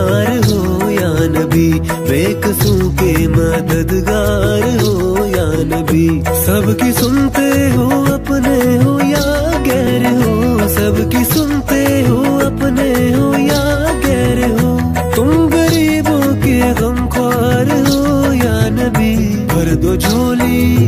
हो या नबी बेकसों के मददगार हो या नबी। सबकी सुनते हो, अपने हो या गैर हो। सबकी सुनते हो, अपने हो या गैर हो। तुम गरीबों के गम हो या नबी। भर दो झोली